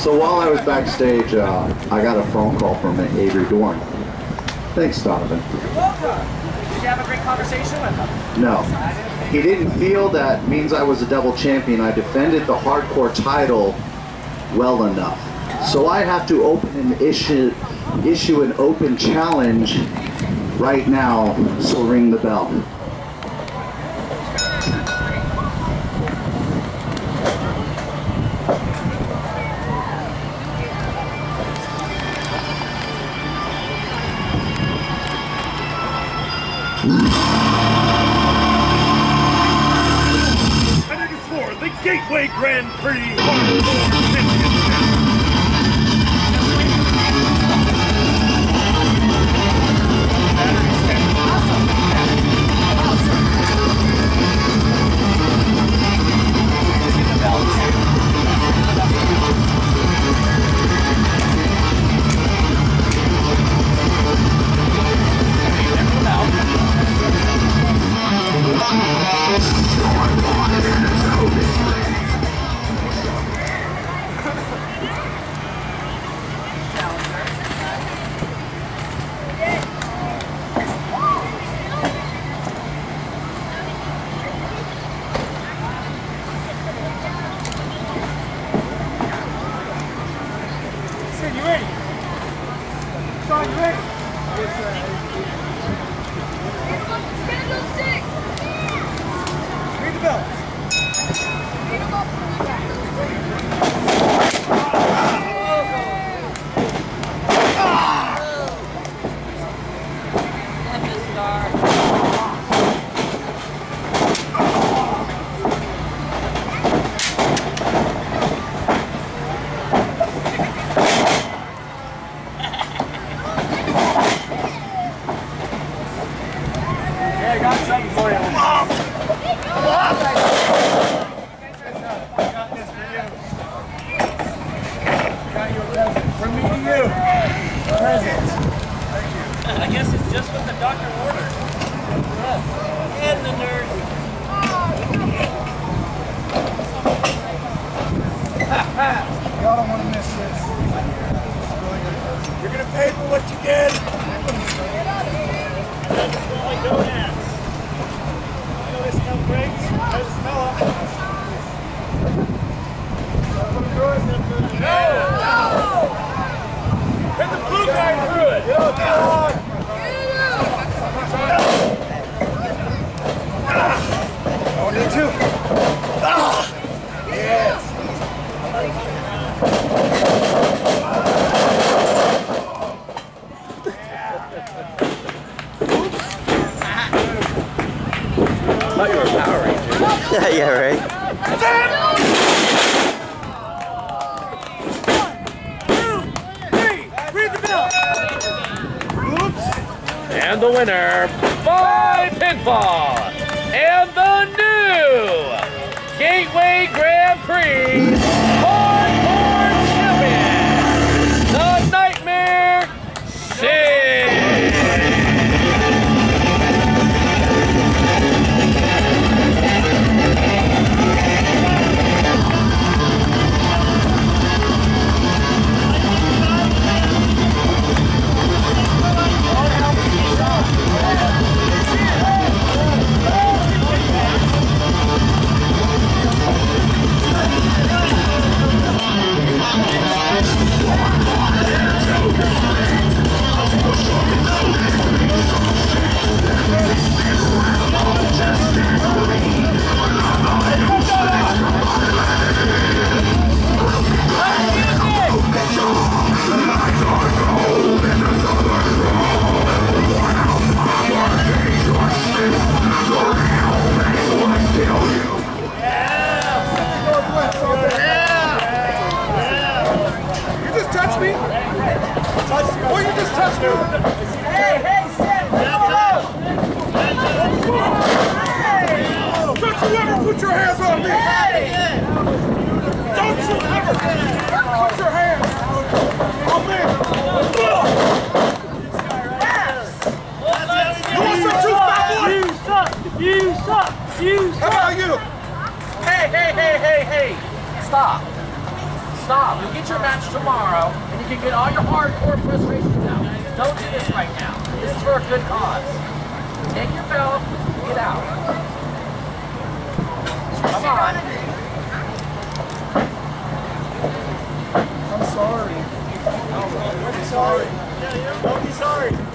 So while I was backstage, uh, I got a phone call from Avery Dorn. Thanks, Donovan. Welcome. Did you have a great conversation with him? No. He didn't feel that means I was a double champion. I defended the hardcore title well enough. So I have to open an issue, issue an open challenge right now. So ring the bell. And it is for the Gateway Grand Prix Hardcore Sir, you ready? Shawn, you ready? Ring the bell. Yeah, I got something for you. Got this for you. Got you a present. From me to you. Present. I guess it's just what the doctor ordered. And the nurse. Yeah, yeah, right. Read the bell. And the winner by pinfall. And the new Gateway Grand Prix Stop. Don't you ever put your hands on me! Don't you ever put your hands on me! You suck! You suck! You suck! How about you? Hey! Hey! Hey! Hey! Hey! Stop. You'll get your match tomorrow, and you can get all your hardcore frustrations out. Don't do this right now. This is for a good cause. Take your belt, get out. Come on. I'm sorry. Oh, I'm sorry. Yeah, you don't be sorry.